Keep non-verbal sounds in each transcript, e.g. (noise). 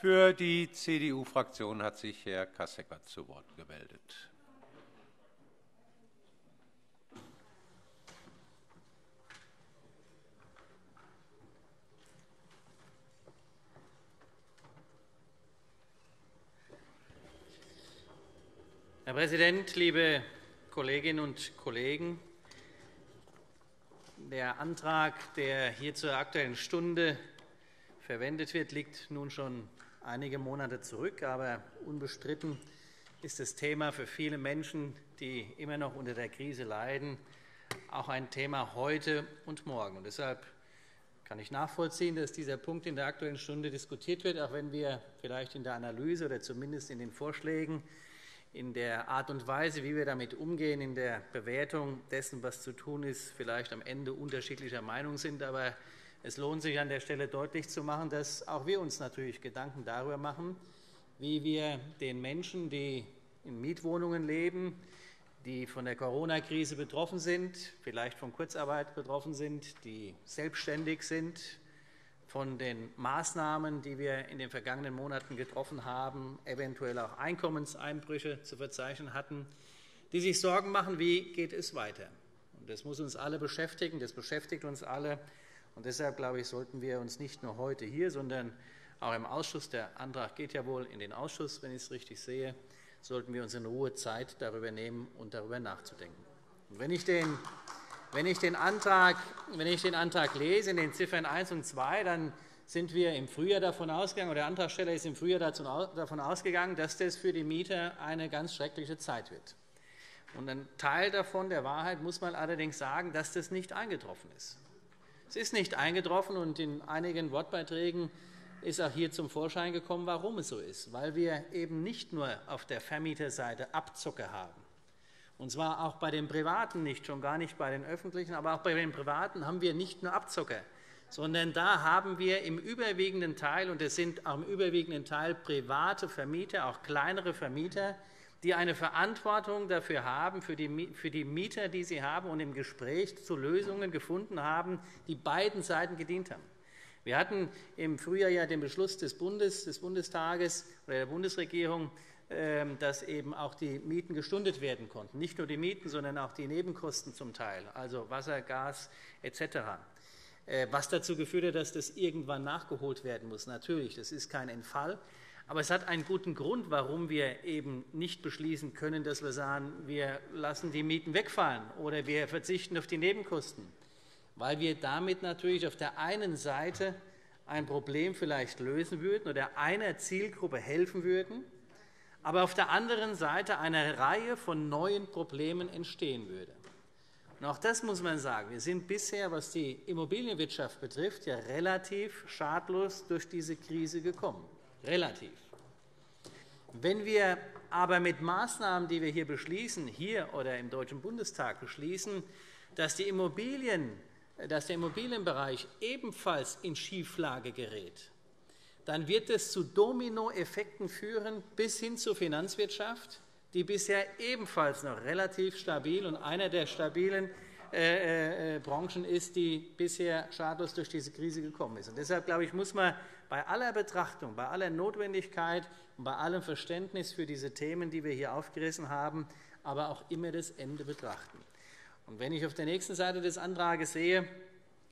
Für die CDU-Fraktion hat sich Herr Kasseckert zu Wort gemeldet. Herr Präsident, liebe Kolleginnen und Kollegen! Der Antrag, der hier zur Aktuellen Stunde verwendet wird, liegt nun schon einige Monate zurück. Aber unbestritten ist das Thema für viele Menschen, die immer noch unter der Krise leiden, auch ein Thema heute und morgen. Und deshalb kann ich nachvollziehen, dass dieser Punkt in der Aktuellen Stunde diskutiert wird, auch wenn wir vielleicht in der Analyse oder zumindest in den Vorschlägen in der Art und Weise, wie wir damit umgehen, in der Bewertung dessen, was zu tun ist, vielleicht am Ende unterschiedlicher Meinung sind. Aber es lohnt sich an der Stelle deutlich zu machen, dass auch wir uns natürlich Gedanken darüber machen, wie wir den Menschen, die in Mietwohnungen leben, die von der Corona-Krise betroffen sind, vielleicht von Kurzarbeit betroffen sind, die selbstständig sind, von den Maßnahmen, die wir in den vergangenen Monaten getroffen haben, eventuell auch Einkommenseinbrüche zu verzeichnen hatten, die sich Sorgen machen, wie geht es weiter. Das muss uns alle beschäftigen, das beschäftigt uns alle. Und deshalb glaube ich, sollten wir uns nicht nur heute hier, sondern auch im Ausschuss, der Antrag geht ja wohl in den Ausschuss, wenn ich es richtig sehe, sollten wir uns in Ruhe Zeit darüber nehmen und darüber nachzudenken. Und wenn ich den wenn ich den Antrag, wenn ich den Antrag lese, in den Ziffern 1 und 2, dann sind wir im Frühjahr davon ausgegangen, oder der Antragsteller ist im Frühjahr davon ausgegangen, dass das für die Mieter eine ganz schreckliche Zeit wird. Und ein Teil davon, der Wahrheit, muss man allerdings sagen, dass das nicht eingetroffen ist. Es ist nicht eingetroffen, und in einigen Wortbeiträgen ist auch hier zum Vorschein gekommen, warum es so ist. Weil wir eben nicht nur auf der Vermieterseite Abzocke haben, und zwar auch bei den Privaten nicht, schon gar nicht bei den Öffentlichen, aber auch bei den Privaten haben wir nicht nur Abzocker, sondern da haben wir im überwiegenden Teil, und es sind auch im überwiegenden Teil private Vermieter, auch kleinere Vermieter, die eine Verantwortung dafür haben, für die, für die Mieter, die sie haben, und im Gespräch zu Lösungen gefunden haben, die beiden Seiten gedient haben. Wir hatten im Frühjahr ja den Beschluss des, Bundes, des Bundestages oder der Bundesregierung, ähm, dass eben auch die Mieten gestundet werden konnten. Nicht nur die Mieten, sondern auch die Nebenkosten zum Teil, also Wasser, Gas etc. Äh, was dazu geführt hat, dass das irgendwann nachgeholt werden muss. Natürlich, das ist kein Entfall. Aber es hat einen guten Grund, warum wir eben nicht beschließen können, dass wir sagen, wir lassen die Mieten wegfallen oder wir verzichten auf die Nebenkosten. Weil wir damit natürlich auf der einen Seite ein Problem vielleicht lösen würden oder einer Zielgruppe helfen würden, aber auf der anderen Seite eine Reihe von neuen Problemen entstehen würde. Und auch das muss man sagen. Wir sind bisher, was die Immobilienwirtschaft betrifft, ja relativ schadlos durch diese Krise gekommen. Relativ. Wenn wir aber mit Maßnahmen, die wir hier beschließen, hier oder im Deutschen Bundestag beschließen, dass, die Immobilien, dass der Immobilienbereich ebenfalls in Schieflage gerät, dann wird es zu Dominoeffekten führen bis hin zur Finanzwirtschaft, die bisher ebenfalls noch relativ stabil und einer der stabilen äh, äh, Branchen ist, die bisher schadlos durch diese Krise gekommen ist. Und deshalb glaube ich, muss man bei aller Betrachtung, bei aller Notwendigkeit und bei allem Verständnis für diese Themen, die wir hier aufgerissen haben, aber auch immer das Ende betrachten. Und wenn ich auf der nächsten Seite des Antrags sehe,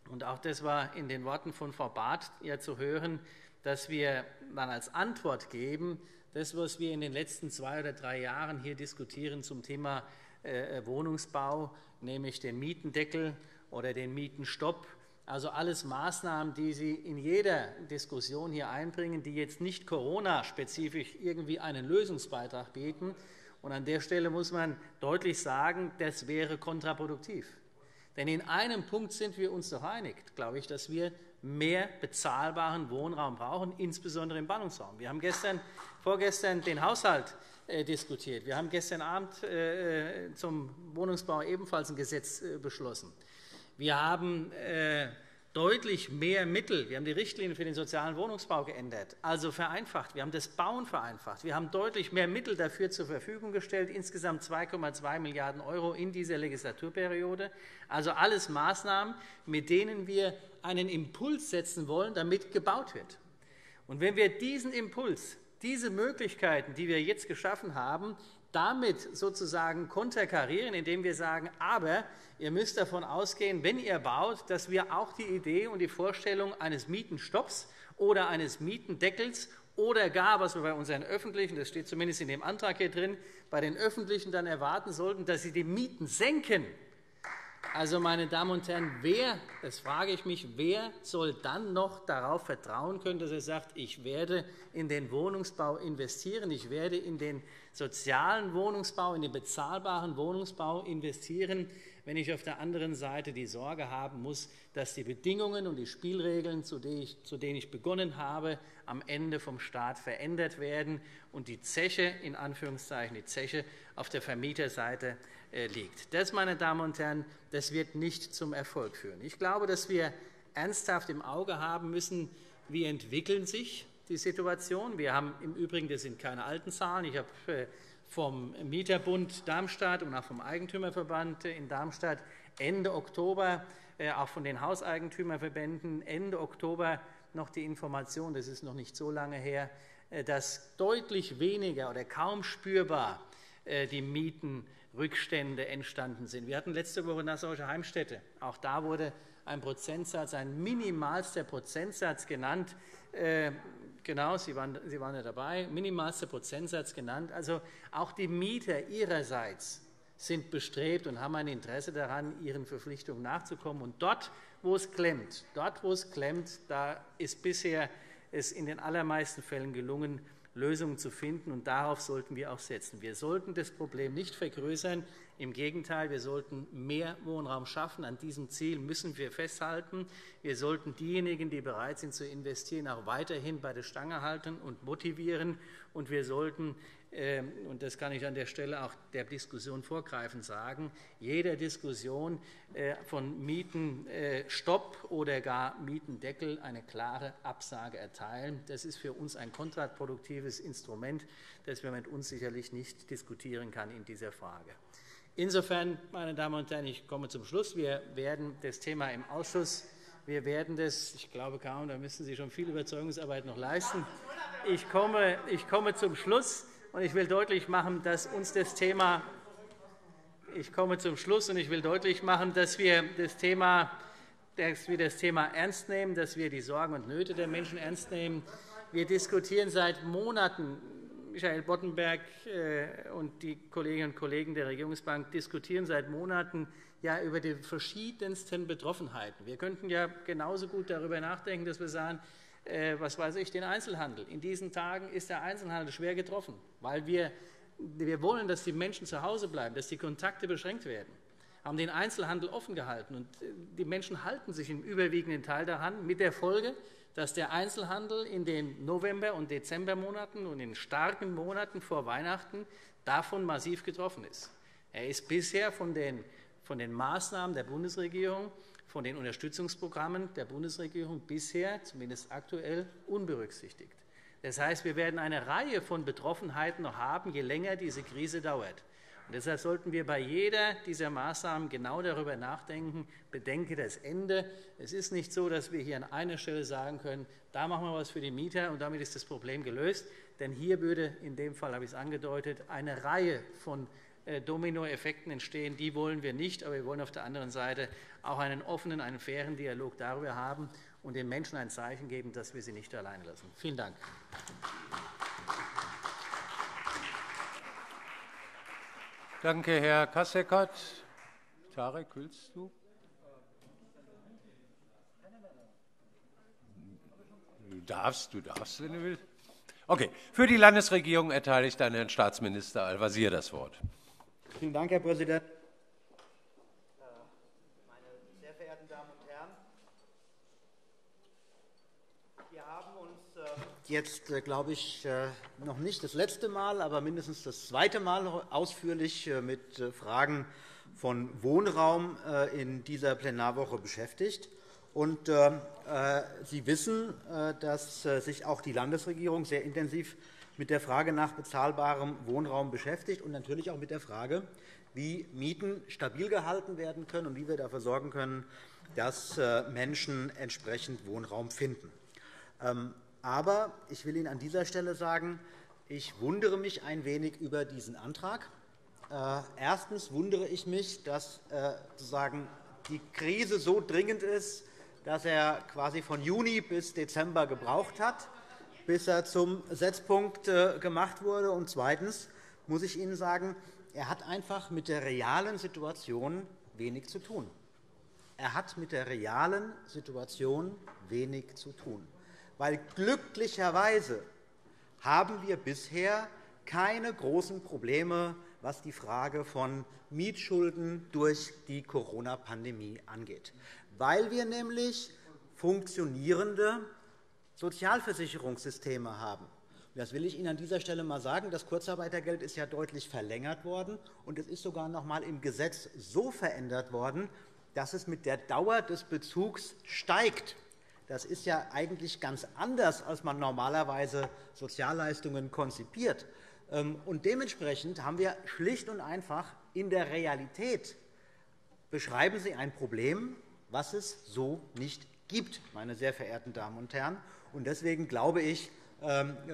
und auch das war in den Worten von Frau Barth ja zu hören, dass wir dann als Antwort geben, das, was wir in den letzten zwei oder drei Jahren hier diskutieren zum Thema äh, Wohnungsbau, nämlich den Mietendeckel oder den Mietenstopp, also alles Maßnahmen, die Sie in jeder Diskussion hier einbringen, die jetzt nicht Corona-spezifisch irgendwie einen Lösungsbeitrag bieten. Und an der Stelle muss man deutlich sagen, das wäre kontraproduktiv. Denn in einem Punkt sind wir uns doch einig, glaube ich, dass wir mehr bezahlbaren Wohnraum brauchen, insbesondere im Ballungsraum. Wir haben gestern, vorgestern den Haushalt äh, diskutiert. Wir haben gestern Abend äh, zum Wohnungsbau ebenfalls ein Gesetz äh, beschlossen. Wir haben deutlich mehr Mittel. Wir haben die Richtlinien für den sozialen Wohnungsbau geändert, also vereinfacht. Wir haben das Bauen vereinfacht. Wir haben deutlich mehr Mittel dafür zur Verfügung gestellt, insgesamt 2,2 Milliarden € in dieser Legislaturperiode. Also alles Maßnahmen, mit denen wir einen Impuls setzen wollen, damit gebaut wird. Und wenn wir diesen Impuls, diese Möglichkeiten, die wir jetzt geschaffen haben, damit sozusagen konterkarieren, indem wir sagen, aber ihr müsst davon ausgehen, wenn ihr baut, dass wir auch die Idee und die Vorstellung eines Mietenstopps oder eines Mietendeckels oder gar, was wir bei unseren öffentlichen, das steht zumindest in dem Antrag hier drin, bei den öffentlichen dann erwarten sollten, dass sie die Mieten senken. Also, meine Damen und Herren, wer, das frage ich mich, wer soll dann noch darauf vertrauen können, dass er sagt, ich werde in den Wohnungsbau investieren, ich werde in den sozialen Wohnungsbau, in den bezahlbaren Wohnungsbau investieren, wenn ich auf der anderen Seite die Sorge haben muss, dass die Bedingungen und die Spielregeln, zu denen ich begonnen habe, am Ende vom Staat verändert werden und die Zeche, in Anführungszeichen, die Zeche auf der Vermieterseite äh, liegt. Das, meine Damen und Herren, das wird nicht zum Erfolg führen. Ich glaube, dass wir ernsthaft im Auge haben müssen, wie entwickeln sich die Situation. Wir haben im Übrigen, das sind keine alten Zahlen, ich habe äh, vom Mieterbund Darmstadt und auch vom Eigentümerverband in Darmstadt Ende Oktober, äh, auch von den Hauseigentümerverbänden Ende Oktober noch die Information, das ist noch nicht so lange her, äh, dass deutlich weniger oder kaum spürbar die Mietenrückstände entstanden sind. Wir hatten letzte Woche Nassauische Heimstätte. Auch da wurde ein Prozentsatz, ein minimalster Prozentsatz genannt, Genau, Sie waren, Sie waren ja dabei. Minimalster Prozentsatz genannt. Also auch die Mieter ihrerseits sind bestrebt und haben ein Interesse daran, ihren Verpflichtungen nachzukommen. Und dort, wo es klemmt, dort, wo es klemmt, da ist bisher es in den allermeisten Fällen gelungen, Lösungen zu finden. Und darauf sollten wir auch setzen. Wir sollten das Problem nicht vergrößern. Im Gegenteil, wir sollten mehr Wohnraum schaffen. An diesem Ziel müssen wir festhalten. Wir sollten diejenigen, die bereit sind zu investieren, auch weiterhin bei der Stange halten und motivieren. Und wir sollten ähm, und das kann ich an der Stelle auch der Diskussion vorgreifend sagen, jeder Diskussion äh, von Mietenstopp äh, oder gar Mietendeckel eine klare Absage erteilen. Das ist für uns ein kontraproduktives Instrument, das wir mit uns sicherlich nicht diskutieren kann in dieser Frage. Insofern, meine Damen und Herren, ich komme zum Schluss. Wir werden das Thema im Ausschuss, wir werden das, ich glaube kaum, da müssen Sie schon viel Überzeugungsarbeit noch leisten. Ich komme, ich komme zum Schluss und ich will deutlich machen, dass uns das Thema, ich komme zum Schluss und ich will deutlich machen, dass wir das Thema, dass wir das Thema ernst nehmen, dass wir die Sorgen und Nöte der Menschen ernst nehmen. Wir diskutieren seit Monaten Michael Boddenberg äh, und die Kolleginnen und Kollegen der Regierungsbank diskutieren seit Monaten ja über die verschiedensten Betroffenheiten. Wir könnten ja genauso gut darüber nachdenken, dass wir sagen, äh, was weiß ich, den Einzelhandel. In diesen Tagen ist der Einzelhandel schwer getroffen, weil wir, wir wollen, dass die Menschen zu Hause bleiben, dass die Kontakte beschränkt werden haben den Einzelhandel offen gehalten. Und äh, die Menschen halten sich im überwiegenden Teil daran, mit der Folge, dass der Einzelhandel in den November- und Dezembermonaten und in starken Monaten vor Weihnachten davon massiv getroffen ist. Er ist bisher von den, von den Maßnahmen der Bundesregierung, von den Unterstützungsprogrammen der Bundesregierung bisher, zumindest aktuell, unberücksichtigt. Das heißt, wir werden eine Reihe von Betroffenheiten noch haben, je länger diese Krise dauert. Und deshalb sollten wir bei jeder dieser Maßnahmen genau darüber nachdenken, bedenke das Ende. Es ist nicht so, dass wir hier an einer Stelle sagen können, da machen wir was für die Mieter und damit ist das Problem gelöst. Denn hier würde, in dem Fall habe ich es angedeutet, eine Reihe von äh, Dominoeffekten entstehen. Die wollen wir nicht, aber wir wollen auf der anderen Seite auch einen offenen, einen fairen Dialog darüber haben und den Menschen ein Zeichen geben, dass wir sie nicht allein lassen. Vielen Dank. Danke, Herr Kasseckert. Tarek, willst du? Du darfst, du darfst, wenn du willst. Okay, für die Landesregierung erteile ich dann Herrn Staatsminister Al-Wazir das Wort. Vielen Dank, Herr Präsident. Meine sehr verehrten Damen und Herren, wir haben uns äh, jetzt, äh, glaube ich, äh, noch nicht das letzte Mal, aber mindestens das zweite Mal ausführlich mit Fragen von Wohnraum in dieser Plenarwoche beschäftigt. Und, Sie wissen, dass sich auch die Landesregierung sehr intensiv mit der Frage nach bezahlbarem Wohnraum beschäftigt und natürlich auch mit der Frage, wie Mieten stabil gehalten werden können und wie wir dafür sorgen können, dass Menschen entsprechend Wohnraum finden. Aber ich will Ihnen an dieser Stelle sagen, ich wundere mich ein wenig über diesen Antrag. Äh, erstens wundere ich mich, dass äh, sozusagen die Krise so dringend ist, dass er quasi von Juni bis Dezember gebraucht hat, bis er zum Setzpunkt äh, gemacht wurde. Und zweitens muss ich Ihnen sagen, er hat einfach mit der realen Situation wenig zu tun. Er hat mit der realen Situation wenig zu tun, weil glücklicherweise haben wir bisher keine großen Probleme was die Frage von Mietschulden durch die Corona-Pandemie angeht, weil wir nämlich funktionierende Sozialversicherungssysteme haben. Das will ich Ihnen an dieser Stelle einmal sagen. Das Kurzarbeitergeld ist ja deutlich verlängert worden, und es ist sogar noch einmal im Gesetz so verändert worden, dass es mit der Dauer des Bezugs steigt. Das ist ja eigentlich ganz anders, als man normalerweise Sozialleistungen konzipiert. Ähm, und dementsprechend haben wir schlicht und einfach in der Realität beschreiben Sie ein Problem, was es so nicht gibt, meine sehr verehrten Damen und Herren. Deswegen glaube ich,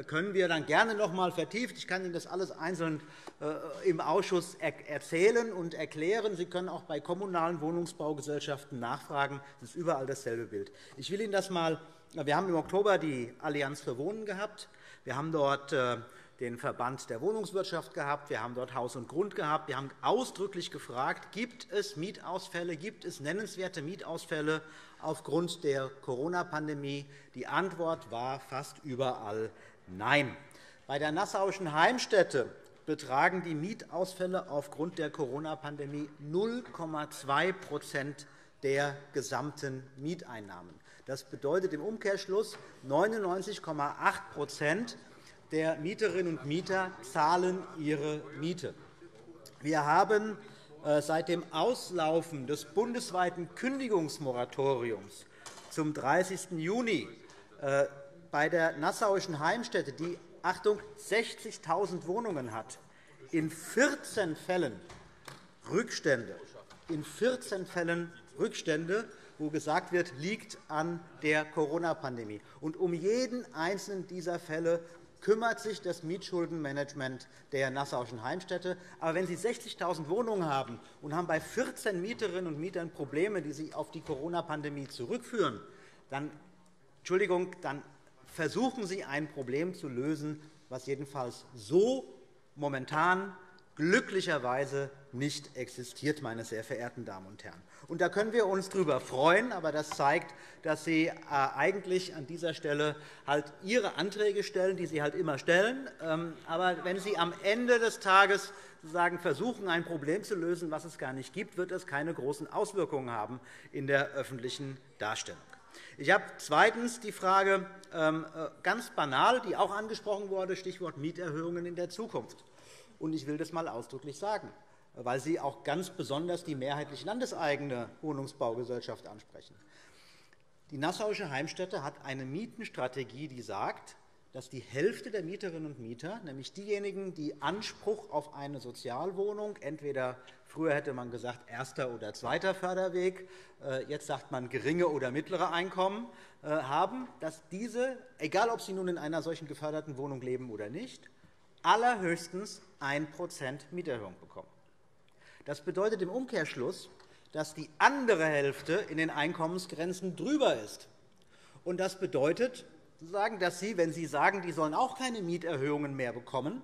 können wir dann gerne noch einmal vertieft. Ich kann Ihnen das alles einzeln äh, im Ausschuss erzählen und erklären. Sie können auch bei kommunalen Wohnungsbaugesellschaften nachfragen. Es ist überall dasselbe Bild. Ich will Ihnen das mal. Wir haben im Oktober die Allianz für Wohnen gehabt. Wir haben dort äh, den Verband der Wohnungswirtschaft gehabt, wir haben dort Haus und Grund gehabt. Wir haben ausdrücklich gefragt, gibt es Mietausfälle, gibt es nennenswerte Mietausfälle aufgrund der Corona-Pandemie? Die Antwort war fast überall Nein. Bei der Nassauischen Heimstätte betragen die Mietausfälle aufgrund der Corona-Pandemie 0,2% der gesamten Mieteinnahmen. Das bedeutet im Umkehrschluss 99,8 der Mieterinnen und Mieter zahlen ihre Miete. Wir haben äh, seit dem Auslaufen des bundesweiten Kündigungsmoratoriums zum 30. Juni äh, bei der Nassauischen Heimstätte, die Achtung, 60.000 Wohnungen hat, in 14 Fällen Rückstände, in 14 Fällen Rückstände, wo gesagt wird, liegt an der Corona-Pandemie. Um jeden einzelnen dieser Fälle kümmert sich das Mietschuldenmanagement der Nassauischen Heimstätte. Aber wenn Sie 60.000 Wohnungen haben und haben bei 14 Mieterinnen und Mietern Probleme, die Sie auf die Corona-Pandemie zurückführen, dann, Entschuldigung, dann versuchen Sie, ein Problem zu lösen, was jedenfalls so momentan glücklicherweise nicht existiert, meine sehr verehrten Damen und Herren. Und da können wir uns darüber freuen, aber das zeigt, dass Sie äh, eigentlich an dieser Stelle halt Ihre Anträge stellen, die Sie halt immer stellen. Ähm, aber wenn Sie am Ende des Tages sozusagen versuchen, ein Problem zu lösen, was es gar nicht gibt, wird es keine großen Auswirkungen haben in der öffentlichen Darstellung. Ich habe zweitens die Frage ähm, äh, ganz banal, die auch angesprochen wurde, Stichwort Mieterhöhungen in der Zukunft. Ich will das einmal ausdrücklich sagen weil Sie auch ganz besonders die mehrheitlich landeseigene Wohnungsbaugesellschaft ansprechen. Die Nassauische Heimstätte hat eine Mietenstrategie, die sagt, dass die Hälfte der Mieterinnen und Mieter, nämlich diejenigen, die Anspruch auf eine Sozialwohnung, entweder früher hätte man gesagt erster oder zweiter Förderweg, äh, jetzt sagt man geringe oder mittlere Einkommen, äh, haben, dass diese, egal ob sie nun in einer solchen geförderten Wohnung leben oder nicht, allerhöchstens 1% Mieterhöhung bekommen. Das bedeutet im Umkehrschluss, dass die andere Hälfte in den Einkommensgrenzen drüber ist. Und das bedeutet, dass Sie, wenn Sie sagen, die sollen auch keine Mieterhöhungen mehr bekommen,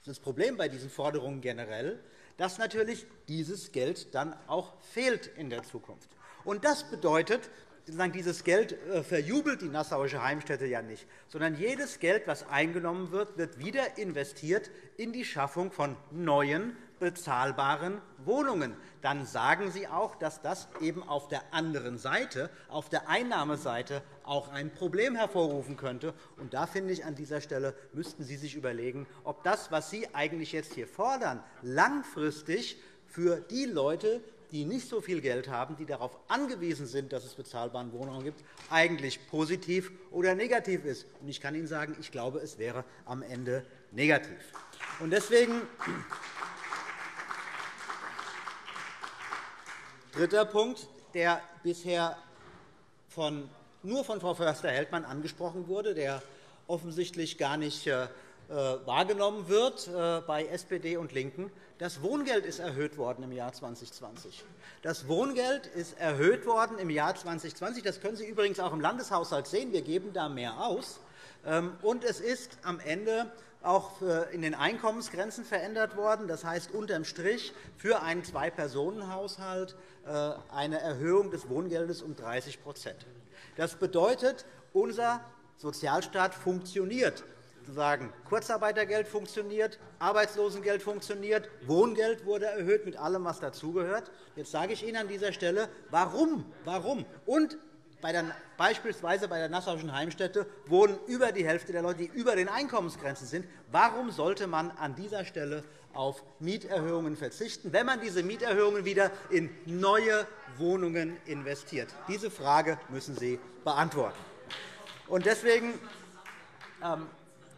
das ist das Problem bei diesen Forderungen generell, dass natürlich dieses Geld dann auch fehlt in der Zukunft. Und das bedeutet, dieses Geld äh, verjubelt die Nassauische Heimstätte ja nicht, sondern jedes Geld, das eingenommen wird, wird wieder investiert in die Schaffung von neuen, bezahlbaren Wohnungen. Dann sagen Sie auch, dass das eben auf der anderen Seite, auf der Einnahmeseite, auch ein Problem hervorrufen könnte. Und da finde ich, an dieser Stelle müssten Sie sich überlegen, ob das, was Sie eigentlich jetzt hier fordern, langfristig für die Leute, die nicht so viel Geld haben, die darauf angewiesen sind, dass es bezahlbare Wohnungen gibt, eigentlich positiv oder negativ ist. Ich kann Ihnen sagen, ich glaube, es wäre am Ende negativ. Deswegen Dritter Punkt, der bisher nur von Frau Förster-Heldmann angesprochen wurde, der offensichtlich gar nicht äh, wahrgenommen wird äh, bei SPD und LINKEN. Das Wohngeld ist erhöht worden im Jahr 2020. Das Wohngeld ist erhöht worden im Jahr 2020. Das können Sie übrigens auch im Landeshaushalt sehen. Wir geben da mehr aus. Ähm, und es ist am Ende auch in den Einkommensgrenzen verändert worden. Das heißt unterm Strich für einen Zwei-Personen-Haushalt äh, eine Erhöhung des Wohngeldes um 30% Das bedeutet, unser Sozialstaat funktioniert. Sozusagen Kurzarbeitergeld funktioniert, Arbeitslosengeld funktioniert, Wohngeld wurde erhöht mit allem, was dazugehört. Jetzt sage ich Ihnen an dieser Stelle, warum. warum? Und bei der, beispielsweise bei der Nassauischen Heimstätte wohnen über die Hälfte der Leute, die über den Einkommensgrenzen sind. Warum sollte man an dieser Stelle auf Mieterhöhungen verzichten, wenn man diese Mieterhöhungen wieder in neue Wohnungen investiert? Diese Frage müssen Sie beantworten. Und deswegen, ähm,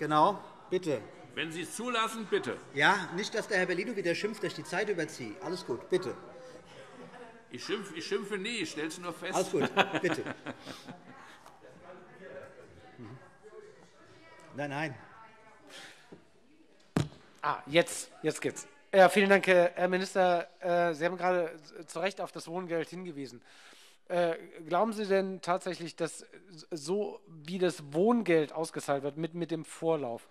genau, bitte. Wenn Sie es zulassen, bitte. Ja, nicht, dass der Herr Bellino wieder schimpft, dass ich die Zeit überziehe. Alles gut, bitte. Ich schimpfe, ich schimpfe nie, ich stelle es nur fest. Alles gut, (laughs) bitte. Nein, nein. Ah, jetzt, jetzt geht's. Ja, vielen Dank, Herr Minister. Äh, Sie haben gerade zu Recht auf das Wohngeld hingewiesen. Äh, glauben Sie denn tatsächlich, dass so wie das Wohngeld ausgezahlt wird, mit, mit dem Vorlauf,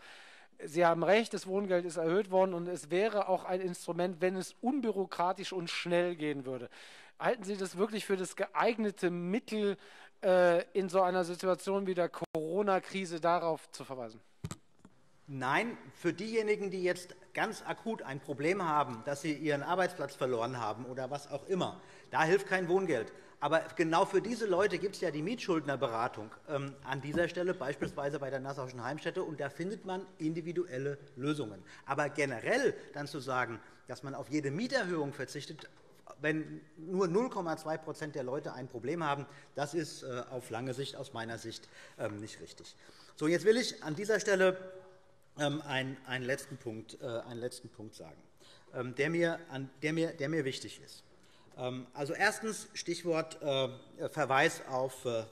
Sie haben recht, das Wohngeld ist erhöht worden und es wäre auch ein Instrument, wenn es unbürokratisch und schnell gehen würde. Halten Sie das wirklich für das geeignete Mittel, äh, in so einer Situation wie der Corona-Krise darauf zu verweisen? Nein, für diejenigen, die jetzt ganz akut ein Problem haben, dass sie ihren Arbeitsplatz verloren haben oder was auch immer, da hilft kein Wohngeld. Aber genau für diese Leute gibt es ja die Mietschuldnerberatung ähm, an dieser Stelle, beispielsweise bei der Nassauischen Heimstätte, und da findet man individuelle Lösungen. Aber generell dann zu sagen, dass man auf jede Mieterhöhung verzichtet, wenn nur 0,2% der Leute ein Problem haben, das ist äh, auf lange Sicht aus meiner Sicht ähm, nicht richtig. So, jetzt will ich an dieser Stelle ähm, einen, letzten Punkt, äh, einen letzten Punkt sagen, der mir, der mir, der mir wichtig ist. Ähm, also erstens Stichwort äh, Verweis auf, äh,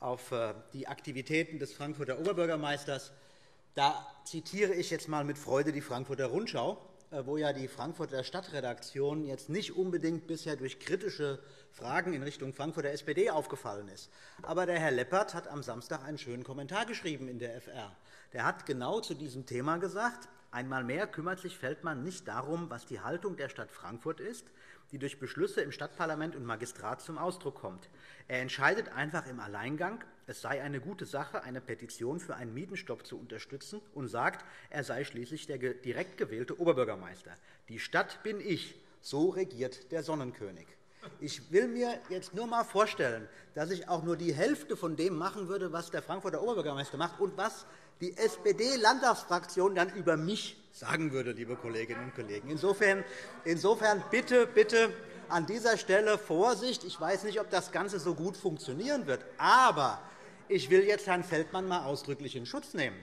äh, die Aktivitäten des Frankfurter Oberbürgermeisters. Da zitiere ich jetzt einmal mit Freude die Frankfurter Rundschau, wo ja die Frankfurter Stadtredaktion jetzt nicht unbedingt bisher durch kritische Fragen in Richtung Frankfurter SPD aufgefallen ist. Aber der Herr Leppert hat am Samstag einen schönen Kommentar geschrieben in der FR. Der hat genau zu diesem Thema gesagt, einmal mehr kümmert sich Feldmann nicht darum, was die Haltung der Stadt Frankfurt ist, die durch Beschlüsse im Stadtparlament und Magistrat zum Ausdruck kommt. Er entscheidet einfach im Alleingang, es sei eine gute Sache, eine Petition für einen Mietenstopp zu unterstützen und sagt, er sei schließlich der direkt gewählte Oberbürgermeister. Die Stadt bin ich, so regiert der Sonnenkönig. Ich will mir jetzt nur einmal vorstellen, dass ich auch nur die Hälfte von dem machen würde, was der Frankfurter Oberbürgermeister macht und was die SPD-Landtagsfraktion dann über mich sagen würde, liebe Kolleginnen und Kollegen. Insofern, insofern bitte, bitte an dieser Stelle Vorsicht. Ich weiß nicht, ob das Ganze so gut funktionieren wird. Aber ich will jetzt Herrn Feldmann mal ausdrücklich in Schutz nehmen.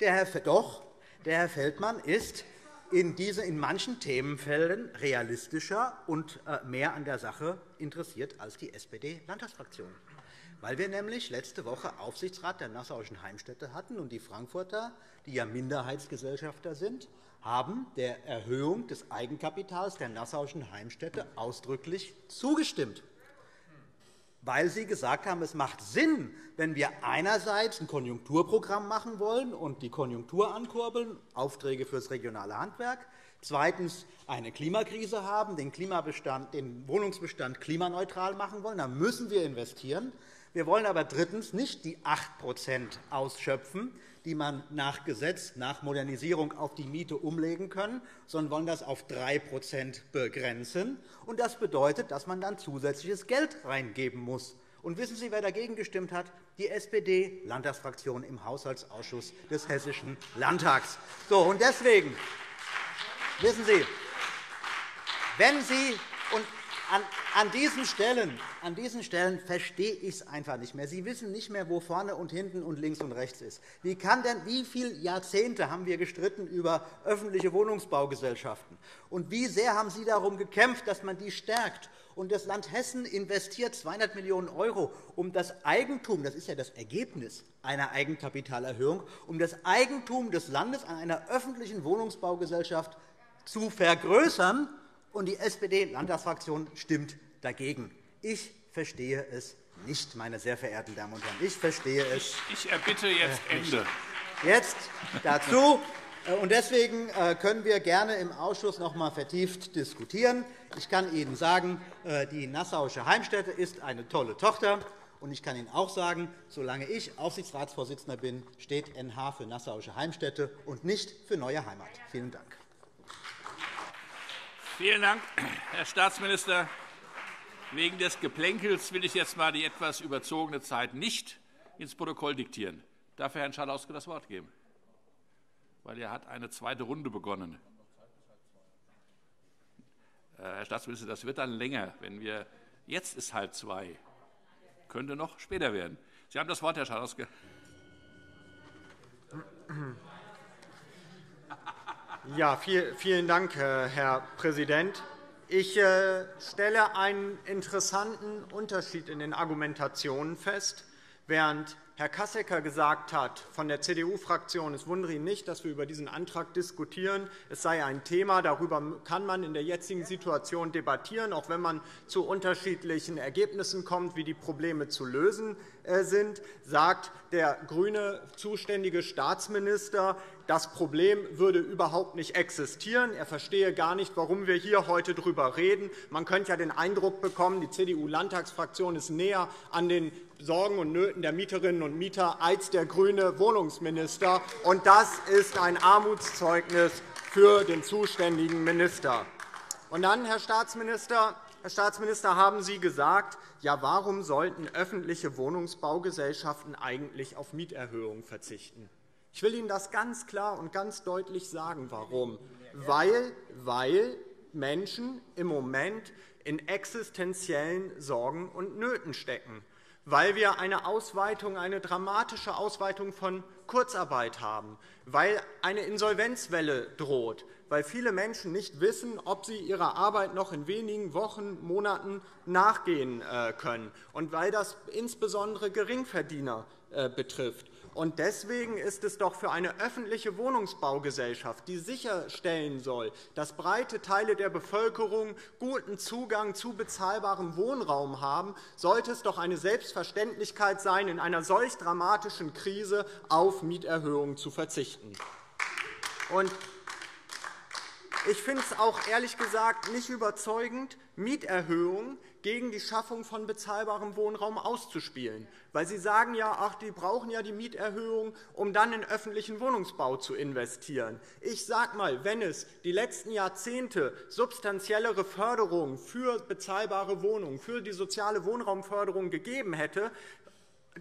Der Herr, doch, der Herr Feldmann ist in, diese, in manchen Themenfeldern realistischer und äh, mehr an der Sache interessiert als die SPD-Landtagsfraktion weil wir nämlich letzte Woche Aufsichtsrat der Nassauischen Heimstätte hatten, und die Frankfurter, die ja Minderheitsgesellschafter sind, haben der Erhöhung des Eigenkapitals der Nassauischen Heimstätte ausdrücklich zugestimmt, weil sie gesagt haben, es macht Sinn, wenn wir einerseits ein Konjunkturprogramm machen wollen und die Konjunktur ankurbeln, Aufträge für das regionale Handwerk, zweitens eine Klimakrise haben, den, Klimabestand, den Wohnungsbestand klimaneutral machen wollen, dann müssen wir investieren. Wir wollen aber drittens nicht die 8% ausschöpfen, die man nach Gesetz, nach Modernisierung auf die Miete umlegen können, sondern wollen das auf 3% begrenzen. Das bedeutet, dass man dann zusätzliches Geld reingeben muss. Und wissen Sie, wer dagegen gestimmt hat? Die SPD-Landtagsfraktion im Haushaltsausschuss des Hessischen Landtags. So, und deswegen, wissen Sie, wenn Sie, und an, diesen Stellen, an diesen Stellen verstehe ich es einfach nicht mehr. Sie wissen nicht mehr, wo vorne und hinten und links und rechts ist. Wie, kann denn, wie viele Jahrzehnte haben wir gestritten über öffentliche Wohnungsbaugesellschaften? Und wie sehr haben Sie darum gekämpft, dass man die stärkt? Und das Land Hessen investiert 200 Millionen €, um das Eigentum, das ist ja das Ergebnis einer Eigenkapitalerhöhung, um das Eigentum des Landes an einer öffentlichen Wohnungsbaugesellschaft zu vergrößern und die SPD-Landtagsfraktion stimmt dagegen. Ich verstehe es nicht, meine sehr verehrten Damen und Herren. Ich verstehe es. Ich, ich erbitte jetzt äh, Ende. Jetzt dazu. Äh, und deswegen äh, können wir gerne im Ausschuss noch einmal vertieft diskutieren. Ich kann Ihnen sagen, die Nassauische Heimstätte ist eine tolle Tochter. Und ich kann Ihnen auch sagen, solange ich Aufsichtsratsvorsitzender bin, steht NH für Nassauische Heimstätte und nicht für Neue Heimat. Vielen Dank. Vielen Dank, Herr Staatsminister. Wegen des Geplänkels will ich jetzt einmal die etwas überzogene Zeit nicht ins Protokoll diktieren. Darf Herrn Schalauske das Wort geben, weil er hat eine zweite Runde begonnen. Äh, Herr Staatsminister, das wird dann länger, wenn wir jetzt ist halb zwei. Könnte noch später werden. Sie haben das Wort, Herr Schalauske. Ja, vielen Dank, äh, Herr Präsident. Ich äh, stelle einen interessanten Unterschied in den Argumentationen fest. Während Herr Kassecker gesagt hat von der CDU-Fraktion, es wundere ihn nicht, dass wir über diesen Antrag diskutieren. Es sei ein Thema, darüber kann man in der jetzigen Situation debattieren, auch wenn man zu unterschiedlichen Ergebnissen kommt, wie die Probleme zu lösen äh, sind, sagt der grüne zuständige Staatsminister, das Problem würde überhaupt nicht existieren. Er verstehe gar nicht, warum wir hier heute darüber reden. Man könnte ja den Eindruck bekommen, die CDU-Landtagsfraktion ist näher an den Sorgen und Nöten der Mieterinnen und Mieter als der grüne Wohnungsminister. Und das ist ein Armutszeugnis für den zuständigen Minister. Und dann, Herr Staatsminister, Herr Staatsminister, haben Sie gesagt, ja, warum sollten öffentliche Wohnungsbaugesellschaften eigentlich auf Mieterhöhungen verzichten? Ich will Ihnen das ganz klar und ganz deutlich sagen, warum. Weil, weil Menschen im Moment in existenziellen Sorgen und Nöten stecken weil wir eine Ausweitung, eine dramatische Ausweitung von Kurzarbeit haben, weil eine Insolvenzwelle droht, weil viele Menschen nicht wissen, ob sie ihrer Arbeit noch in wenigen Wochen, Monaten nachgehen äh, können, und weil das insbesondere Geringverdiener äh, betrifft. Und deswegen ist es doch für eine öffentliche Wohnungsbaugesellschaft, die sicherstellen soll, dass breite Teile der Bevölkerung guten Zugang zu bezahlbarem Wohnraum haben, sollte es doch eine Selbstverständlichkeit sein, in einer solch dramatischen Krise auf Mieterhöhungen zu verzichten. Und ich finde es auch ehrlich gesagt nicht überzeugend, Mieterhöhungen gegen die Schaffung von bezahlbarem Wohnraum auszuspielen. Weil Sie sagen ja, ach, die brauchen ja die Mieterhöhung, um dann in öffentlichen Wohnungsbau zu investieren. Ich sage mal, wenn es die letzten Jahrzehnte substanziellere Förderungen für bezahlbare Wohnungen, für die soziale Wohnraumförderung gegeben hätte,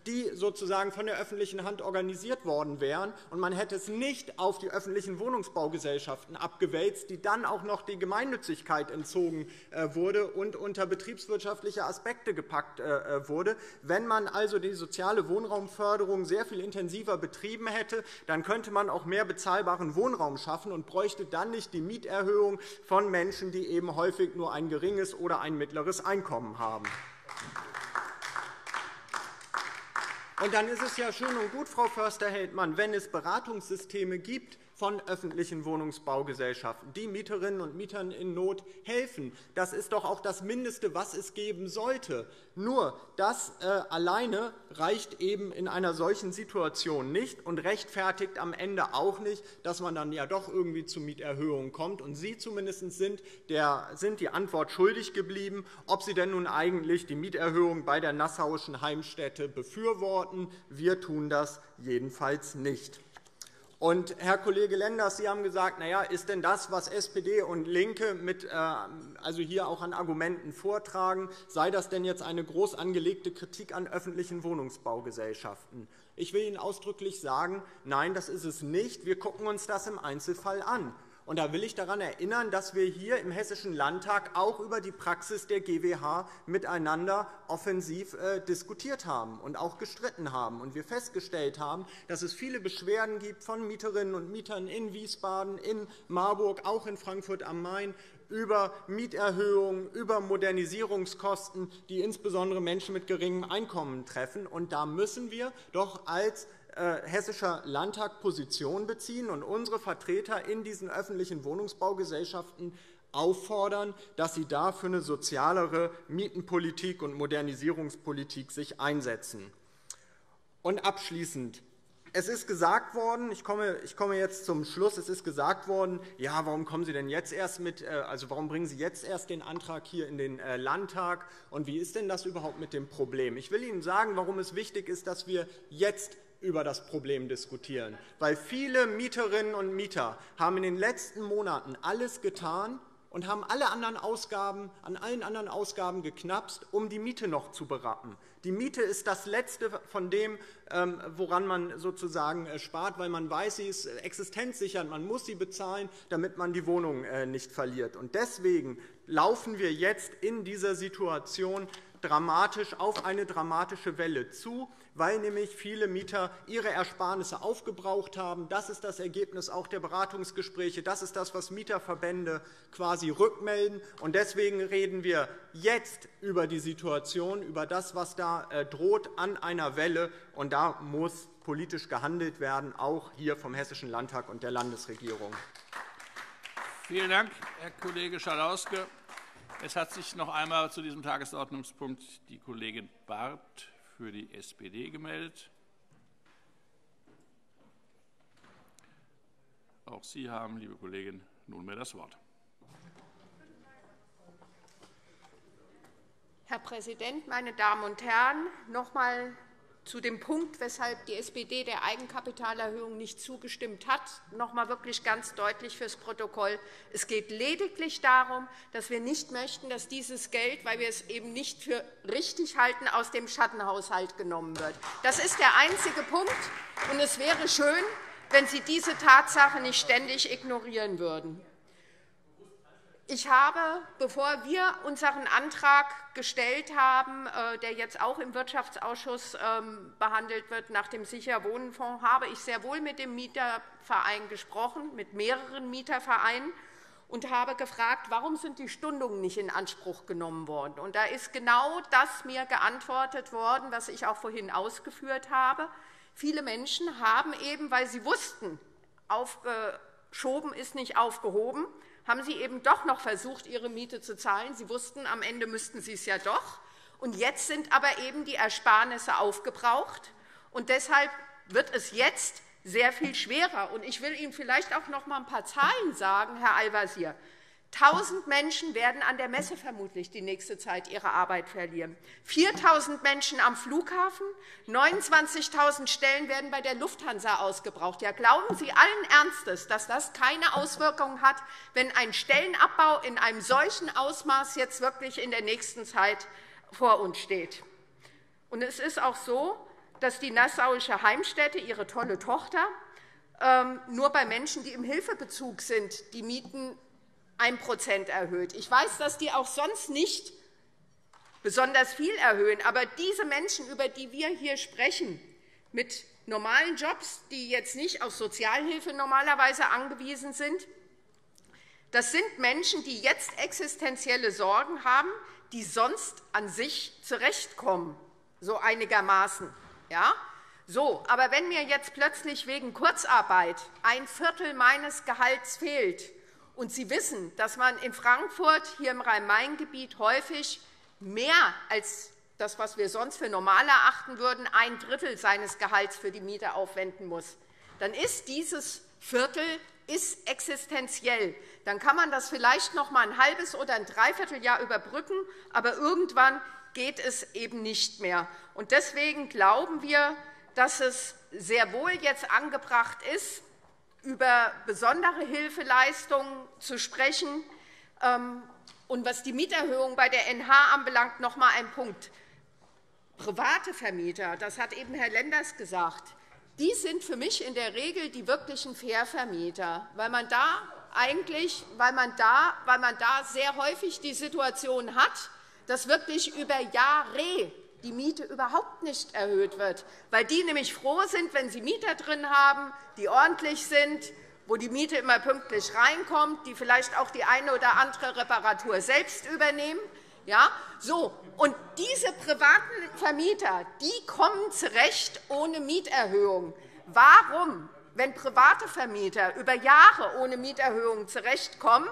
die sozusagen von der öffentlichen Hand organisiert worden wären, und man hätte es nicht auf die öffentlichen Wohnungsbaugesellschaften abgewälzt, die dann auch noch die Gemeinnützigkeit entzogen äh, wurde und unter betriebswirtschaftliche Aspekte gepackt äh, äh, wurde. Wenn man also die soziale Wohnraumförderung sehr viel intensiver betrieben hätte, dann könnte man auch mehr bezahlbaren Wohnraum schaffen und bräuchte dann nicht die Mieterhöhung von Menschen, die eben häufig nur ein geringes oder ein mittleres Einkommen haben. Und dann ist es ja schön und gut, Frau Förster-Heldmann, wenn es Beratungssysteme gibt, von öffentlichen Wohnungsbaugesellschaften, die Mieterinnen und Mietern in Not helfen. Das ist doch auch das Mindeste, was es geben sollte. Nur das äh, alleine reicht eben in einer solchen Situation nicht und rechtfertigt am Ende auch nicht, dass man dann ja doch irgendwie zu Mieterhöhungen kommt. Und Sie zumindest sind, der, sind die Antwort schuldig geblieben, ob Sie denn nun eigentlich die Mieterhöhung bei der Nassauischen Heimstätte befürworten. Wir tun das jedenfalls nicht. Und, Herr Kollege Lenders, Sie haben gesagt, na ja, ist denn das, was SPD und LINKE mit, äh, also hier auch an Argumenten vortragen, sei das denn jetzt eine groß angelegte Kritik an öffentlichen Wohnungsbaugesellschaften? Ich will Ihnen ausdrücklich sagen, nein, das ist es nicht. Wir gucken uns das im Einzelfall an. Und da will ich daran erinnern, dass wir hier im Hessischen Landtag auch über die Praxis der GWH miteinander offensiv äh, diskutiert haben und auch gestritten haben. Und wir festgestellt haben, dass es viele Beschwerden gibt von Mieterinnen und Mietern in Wiesbaden, in Marburg, auch in Frankfurt am Main über Mieterhöhungen, über Modernisierungskosten, die insbesondere Menschen mit geringem Einkommen treffen. Und da müssen wir doch als Hessischer Landtag Position beziehen und unsere Vertreter in diesen öffentlichen Wohnungsbaugesellschaften auffordern, dass sie da für eine sozialere Mietenpolitik und Modernisierungspolitik sich einsetzen. Und abschließend es ist gesagt worden, ich komme, ich komme jetzt zum Schluss, es ist gesagt worden, ja, warum kommen Sie denn jetzt erst mit, äh, also warum bringen Sie jetzt erst den Antrag hier in den äh, Landtag und wie ist denn das überhaupt mit dem Problem? Ich will Ihnen sagen, warum es wichtig ist, dass wir jetzt über das Problem diskutieren. Weil viele Mieterinnen und Mieter haben in den letzten Monaten alles getan und haben alle anderen Ausgaben, an allen anderen Ausgaben geknapst, um die Miete noch zu berappen. Die Miete ist das Letzte von dem, ähm, woran man sozusagen äh, spart, weil man weiß, sie ist existenzsichernd. Man muss sie bezahlen, damit man die Wohnung äh, nicht verliert. Deswegen laufen wir jetzt in dieser Situation dramatisch auf eine dramatische Welle zu weil nämlich viele Mieter ihre Ersparnisse aufgebraucht haben. Das ist das Ergebnis auch der Beratungsgespräche. Das ist das, was Mieterverbände quasi rückmelden. Und deswegen reden wir jetzt über die Situation, über das, was da äh, droht an einer Welle. Und da muss politisch gehandelt werden, auch hier vom Hessischen Landtag und der Landesregierung. Vielen Dank, Herr Kollege Schalauske. Es hat sich noch einmal zu diesem Tagesordnungspunkt die Kollegin Barth für die SPD gemeldet. Auch Sie haben, liebe Kollegin, nunmehr das Wort. Herr Präsident, meine Damen und Herren! Noch zu dem Punkt, weshalb die SPD der Eigenkapitalerhöhung nicht zugestimmt hat, noch einmal wirklich ganz deutlich fürs Protokoll. Es geht lediglich darum, dass wir nicht möchten, dass dieses Geld, weil wir es eben nicht für richtig halten, aus dem Schattenhaushalt genommen wird. Das ist der einzige Punkt. Und es wäre schön, wenn Sie diese Tatsache nicht ständig ignorieren würden. Ich habe, bevor wir unseren Antrag gestellt haben, äh, der jetzt auch im Wirtschaftsausschuss ähm, behandelt wird, nach dem Sicherwohnenfonds, habe ich sehr wohl mit dem Mieterverein gesprochen, mit mehreren Mietervereinen, und habe gefragt, warum sind die Stundungen nicht in Anspruch genommen worden. Und da ist genau das mir geantwortet worden, was ich auch vorhin ausgeführt habe. Viele Menschen haben eben, weil sie wussten, aufgeschoben ist nicht aufgehoben, haben sie eben doch noch versucht, ihre Miete zu zahlen. Sie wussten, am Ende müssten sie es ja doch. Und jetzt sind aber eben die Ersparnisse aufgebraucht. Und deshalb wird es jetzt sehr viel schwerer. Und ich will Ihnen vielleicht auch noch mal ein paar Zahlen sagen, Herr Al-Wazir. 1.000 Menschen werden an der Messe vermutlich die nächste Zeit ihre Arbeit verlieren. 4.000 Menschen am Flughafen, 29.000 Stellen werden bei der Lufthansa ausgebraucht. Ja, glauben Sie allen Ernstes, dass das keine Auswirkungen hat, wenn ein Stellenabbau in einem solchen Ausmaß jetzt wirklich in der nächsten Zeit vor uns steht? Und es ist auch so, dass die Nassauische Heimstätte, ihre tolle Tochter, ähm, nur bei Menschen, die im Hilfebezug sind, die Mieten 1% erhöht. Ich weiß, dass die auch sonst nicht besonders viel erhöhen. Aber diese Menschen, über die wir hier sprechen, mit normalen Jobs, die jetzt nicht auf Sozialhilfe normalerweise angewiesen sind, das sind Menschen, die jetzt existenzielle Sorgen haben, die sonst an sich zurechtkommen, so einigermaßen. Ja? So, aber wenn mir jetzt plötzlich wegen Kurzarbeit ein Viertel meines Gehalts fehlt, und Sie wissen, dass man in Frankfurt, hier im Rhein-Main-Gebiet, häufig mehr als das, was wir sonst für normal erachten würden, ein Drittel seines Gehalts für die Miete aufwenden muss. Dann ist dieses Viertel ist existenziell. Dann kann man das vielleicht noch einmal ein halbes oder ein Dreivierteljahr überbrücken, aber irgendwann geht es eben nicht mehr. Und deswegen glauben wir, dass es sehr wohl jetzt angebracht ist, über besondere Hilfeleistungen zu sprechen. Ähm, und was die Mieterhöhung bei der NH anbelangt, noch einmal ein Punkt. Private Vermieter, das hat eben Herr Lenders gesagt, die sind für mich in der Regel die wirklichen Fairvermieter, weil man da eigentlich, weil man, da, weil man da sehr häufig die Situation hat, dass wirklich über Jahre die Miete überhaupt nicht erhöht wird, weil die nämlich froh sind, wenn sie Mieter drin haben, die ordentlich sind, wo die Miete immer pünktlich reinkommt, die vielleicht auch die eine oder andere Reparatur selbst übernehmen. Ja, so. Und diese privaten Vermieter die kommen zurecht ohne Mieterhöhung. Warum, wenn private Vermieter über Jahre ohne Mieterhöhung zurechtkommen,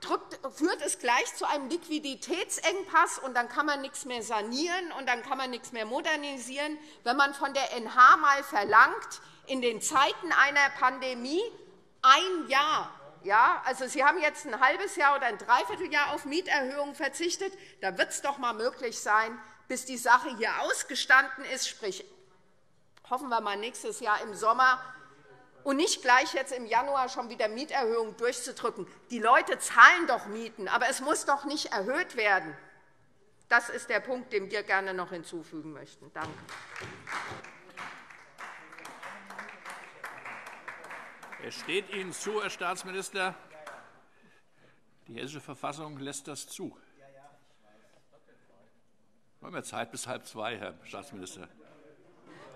führt es gleich zu einem Liquiditätsengpass, und dann kann man nichts mehr sanieren und dann kann man nichts mehr modernisieren, wenn man von der NH mal verlangt, in den Zeiten einer Pandemie ein Jahr ja, also Sie haben jetzt ein halbes Jahr oder ein Dreivierteljahr auf Mieterhöhungen verzichtet. Da wird es doch einmal möglich sein, bis die Sache hier ausgestanden ist, sprich, hoffen wir mal nächstes Jahr im Sommer, und nicht gleich jetzt im Januar schon wieder Mieterhöhungen durchzudrücken. Die Leute zahlen doch Mieten, aber es muss doch nicht erhöht werden. Das ist der Punkt, den wir gerne noch hinzufügen möchten. Danke. Es steht Ihnen zu, Herr Staatsminister. Die Hessische Verfassung lässt das zu. Wir haben ja Zeit bis halb zwei, Herr Staatsminister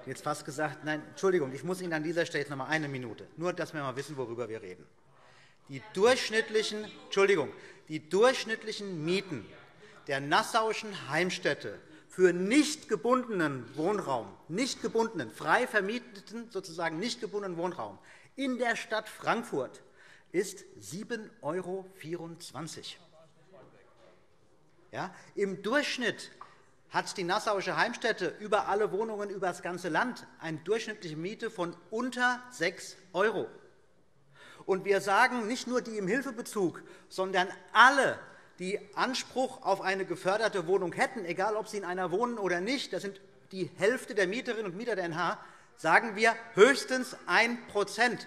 jetzt fast gesagt, nein, Entschuldigung, ich muss Ihnen an dieser Stelle jetzt noch einmal eine Minute, nur dass wir mal wissen, worüber wir reden. Die durchschnittlichen, Entschuldigung, die durchschnittlichen Mieten der nassauischen Heimstätte für nicht gebundenen Wohnraum, nicht gebundenen, frei vermieteten, sozusagen nicht gebundenen Wohnraum in der Stadt Frankfurt ist 7,24 €. Ja, Im Durchschnitt hat die Nassauische Heimstätte über alle Wohnungen über das ganze Land eine durchschnittliche Miete von unter 6 €. Und wir sagen nicht nur die im Hilfebezug, sondern alle, die Anspruch auf eine geförderte Wohnung hätten, egal ob sie in einer wohnen oder nicht, das sind die Hälfte der Mieterinnen und Mieter der NH, sagen wir höchstens 1%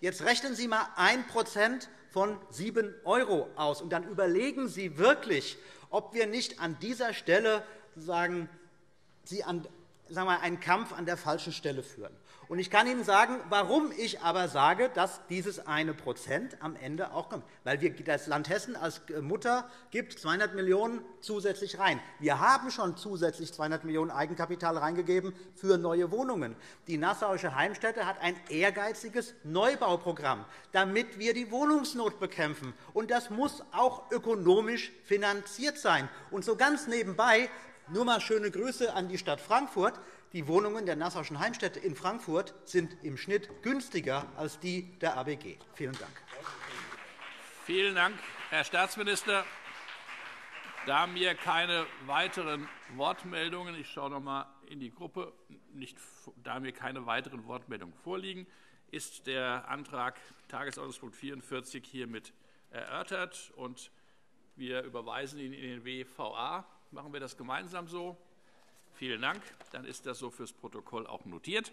Jetzt rechnen Sie einmal 1% von 7 € aus, und dann überlegen Sie wirklich, ob wir nicht an dieser Stelle sozusagen Sie an, sagen wir, einen Kampf an der falschen Stelle führen. Und ich kann Ihnen sagen, warum ich aber sage, dass dieses eine Prozent am Ende auch kommt. Weil wir, das Land Hessen als Mutter gibt 200 Millionen € zusätzlich rein. Wir haben schon zusätzlich 200 Millionen € Eigenkapital reingegeben für neue Wohnungen. Die Nassauische Heimstätte hat ein ehrgeiziges Neubauprogramm, damit wir die Wohnungsnot bekämpfen. Und das muss auch ökonomisch finanziert sein. Und so ganz nebenbei nur einmal schöne Grüße an die Stadt Frankfurt. Die Wohnungen der Nassauischen Heimstätte in Frankfurt sind im Schnitt günstiger als die der ABG. Vielen Dank. Vielen Dank, Herr Staatsminister. Da mir keine weiteren Wortmeldungen, ich schaue noch einmal in die Gruppe, nicht, da mir keine weiteren Wortmeldungen vorliegen, ist der Antrag Tagesordnungspunkt 44 hiermit erörtert und wir überweisen ihn in den WVA. Machen wir das gemeinsam so? Vielen Dank. Dann ist das so fürs Protokoll auch notiert.